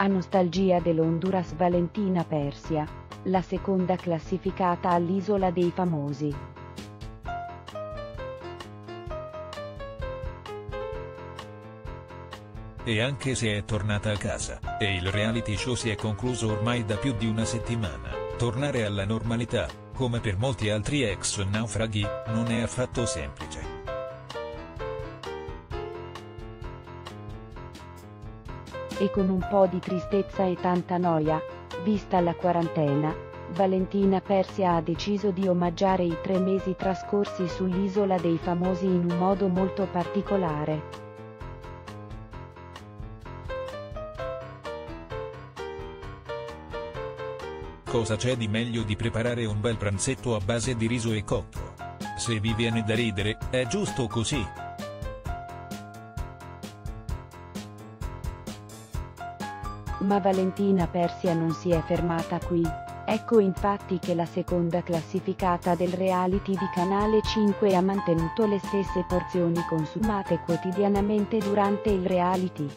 A nostalgia dell'Honduras Valentina Persia, la seconda classificata all'Isola dei Famosi. E anche se è tornata a casa, e il reality show si è concluso ormai da più di una settimana, tornare alla normalità, come per molti altri ex naufraghi, non è affatto semplice. E con un po' di tristezza e tanta noia, vista la quarantena, Valentina Persia ha deciso di omaggiare i tre mesi trascorsi sull'isola dei famosi in un modo molto particolare. Cosa c'è di meglio di preparare un bel pranzetto a base di riso e cocco? Se vi viene da ridere, è giusto così. Ma Valentina Persia non si è fermata qui. Ecco infatti che la seconda classificata del reality di Canale 5 ha mantenuto le stesse porzioni consumate quotidianamente durante il reality.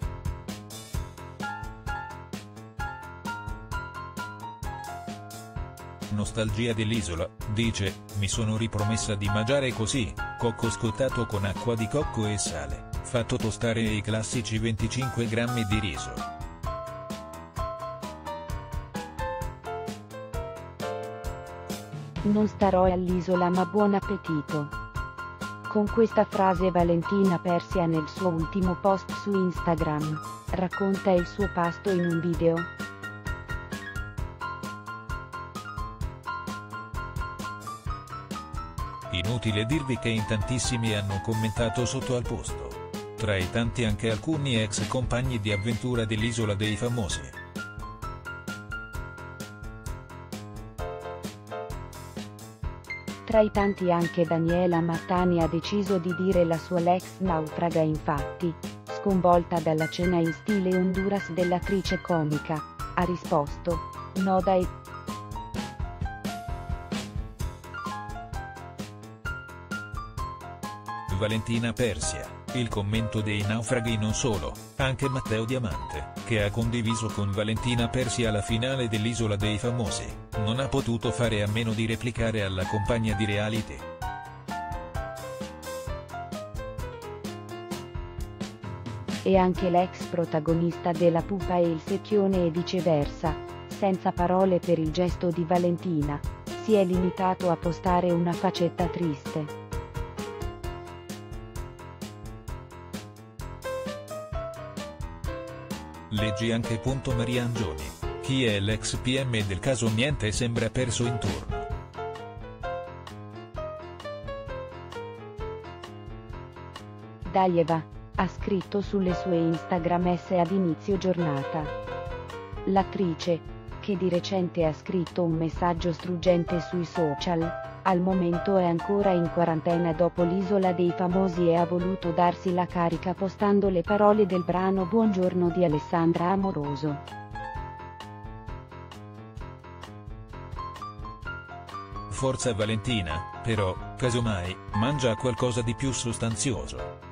Nostalgia dell'isola, dice, mi sono ripromessa di mangiare così, cocco scottato con acqua di cocco e sale, fatto tostare e i classici 25 grammi di riso. Non starò all'isola ma buon appetito. Con questa frase Valentina Persia nel suo ultimo post su Instagram, racconta il suo pasto in un video. Inutile dirvi che in tantissimi hanno commentato sotto al posto. Tra i tanti anche alcuni ex compagni di avventura dell'Isola dei Famosi. Tra i tanti anche Daniela Mattani ha deciso di dire la sua l'ex naufraga infatti, sconvolta dalla cena in stile Honduras dell'attrice comica, ha risposto, no dai, Valentina Persia, il commento dei naufraghi non solo, anche Matteo Diamante, che ha condiviso con Valentina Persia la finale dell'Isola dei Famosi, non ha potuto fare a meno di replicare alla compagna di reality. e anche l'ex protagonista della pupa e il secchione e viceversa, senza parole per il gesto di Valentina, si è limitato a postare una facetta triste. Leggi anche. Mariangioni. Chi è l'ex PM del caso Niente sembra perso in turno. Ha scritto sulle sue Instagram S ad inizio giornata. L'attrice, che di recente ha scritto un messaggio struggente sui social, al momento è ancora in quarantena dopo l'isola dei famosi e ha voluto darsi la carica postando le parole del brano Buongiorno di Alessandra Amoroso. Forza Valentina, però, casomai, mangia qualcosa di più sostanzioso.